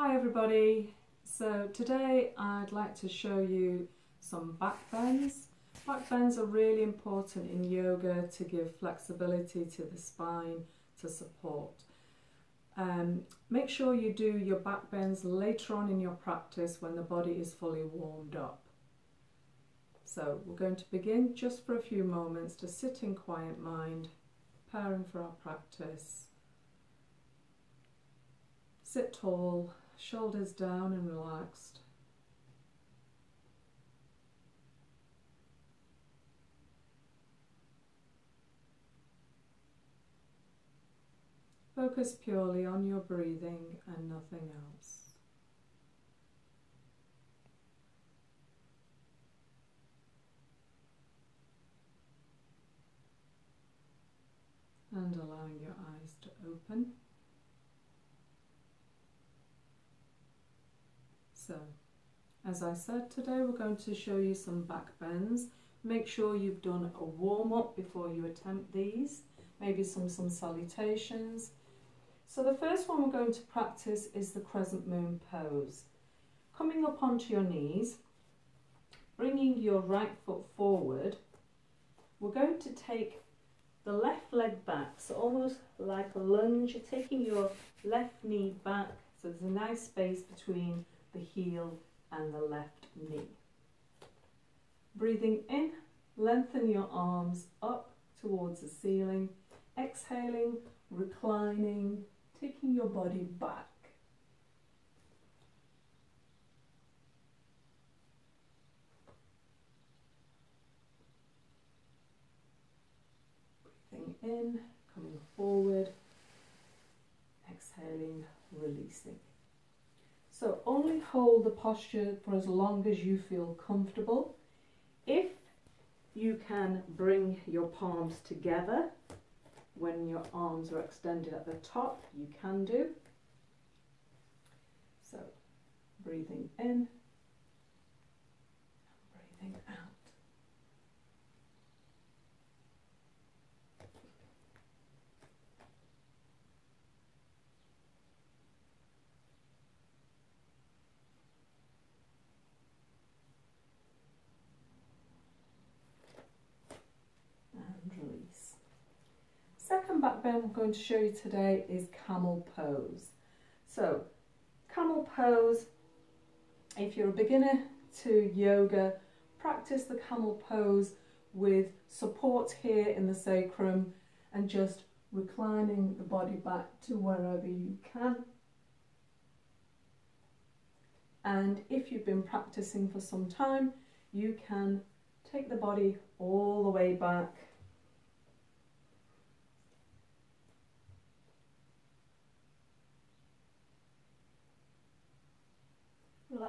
Hi everybody. So today I'd like to show you some back bends. Back bends are really important in yoga to give flexibility to the spine to support. Um, make sure you do your back bends later on in your practice when the body is fully warmed up. So we're going to begin just for a few moments to sit in quiet mind, preparing for our practice. Sit tall, shoulders down and relaxed. Focus purely on your breathing and nothing else. And allowing your eyes to open. So, as I said today, we're going to show you some back bends. Make sure you've done a warm up before you attempt these. Maybe some, some salutations. So the first one we're going to practice is the crescent moon pose. Coming up onto your knees, bringing your right foot forward, we're going to take the left leg back, so almost like a lunge, you're taking your left knee back, so there's a nice space between the heel and the left knee. Breathing in, lengthen your arms up towards the ceiling. Exhaling, reclining, taking your body back. Breathing in, coming forward, exhaling, releasing. So only hold the posture for as long as you feel comfortable. If you can bring your palms together when your arms are extended at the top, you can do. So breathing in, breathing out. I'm going to show you today is camel pose. So camel pose, if you're a beginner to yoga, practice the camel pose with support here in the sacrum and just reclining the body back to wherever you can. And if you've been practicing for some time, you can take the body all the way back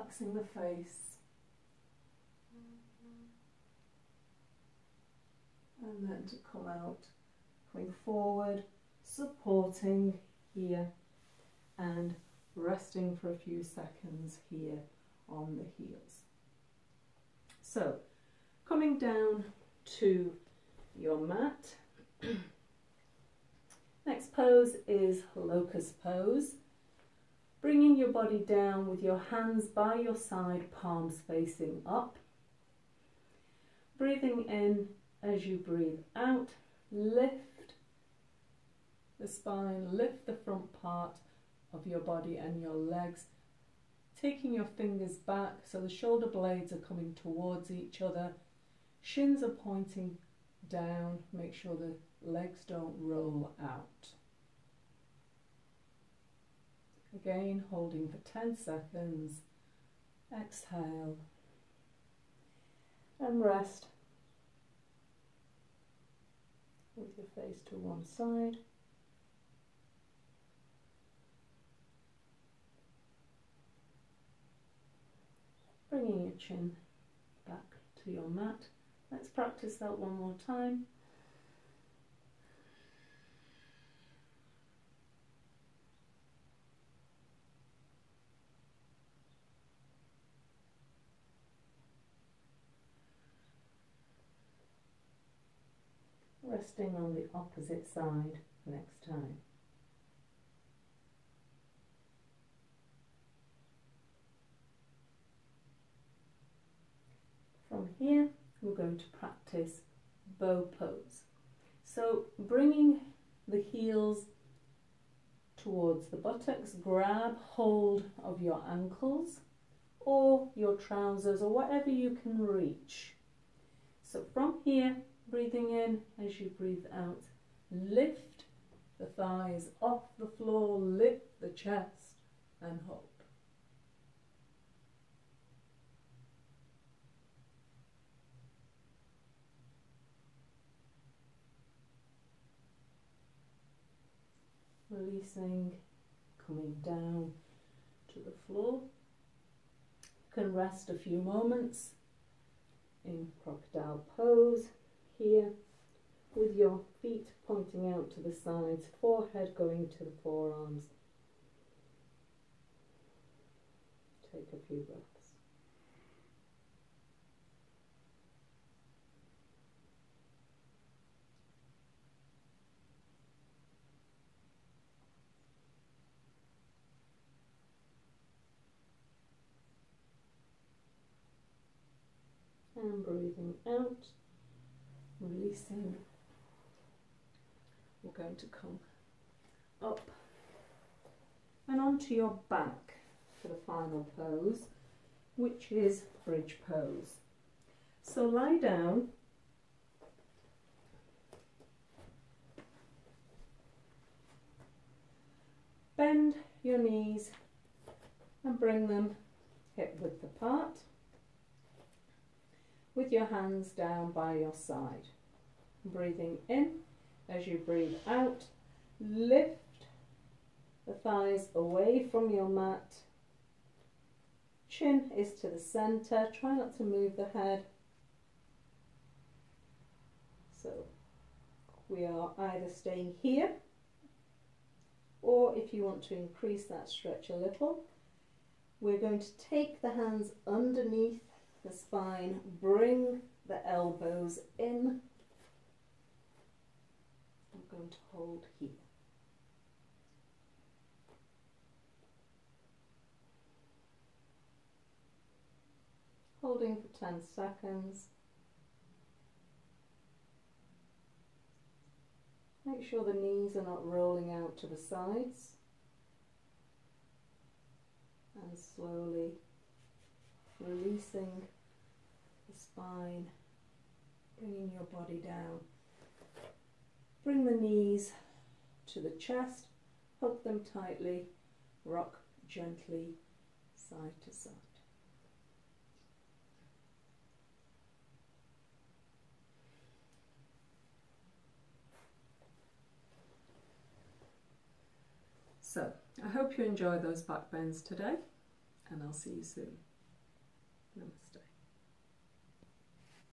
relaxing the face. And then to come out, coming forward, supporting here and resting for a few seconds here on the heels. So, coming down to your mat. Next pose is locust pose. Bringing your body down with your hands by your side, palms facing up. Breathing in as you breathe out, lift the spine, lift the front part of your body and your legs, taking your fingers back so the shoulder blades are coming towards each other, shins are pointing down, make sure the legs don't roll out. Again, holding for 10 seconds. Exhale. And rest with your face to one side. Bringing your chin back to your mat. Let's practice that one more time. cresting on the opposite side next time. From here we're going to practice bow pose. So bringing the heels towards the buttocks, grab hold of your ankles or your trousers or whatever you can reach. So from here breathing in as you breathe out, lift the thighs off the floor, lift the chest and hold. Releasing, coming down to the floor. can rest a few moments in crocodile pose here with your feet pointing out to the sides, forehead going to the forearms. Take a few breaths. and breathing out, releasing. We're going to come up and onto your back for the final pose, which is bridge pose. So lie down. Bend your knees and bring them hip width apart with your hands down by your side. Breathing in as you breathe out, lift the thighs away from your mat. Chin is to the center. Try not to move the head. So we are either staying here or if you want to increase that stretch a little, we're going to take the hands underneath the spine, bring the elbows in. I'm going to hold here. Holding for 10 seconds. Make sure the knees are not rolling out to the sides. And slowly releasing the spine, bringing your body down. Bring the knees to the chest, hug them tightly, rock gently side to side. So, I hope you enjoy those back bends today and I'll see you soon. Namaste.